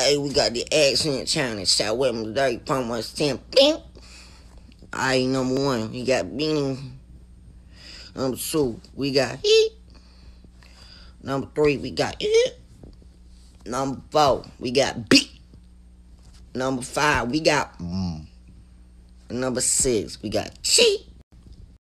Hey, we got the accent challenge. Shout with me palm. Promo 10. Bing. I number one, we got Beanie. Number two, we got Heat. Number three, we got It. Number four, we got Beat. Number five, we got mm. Number six, we got Cheat.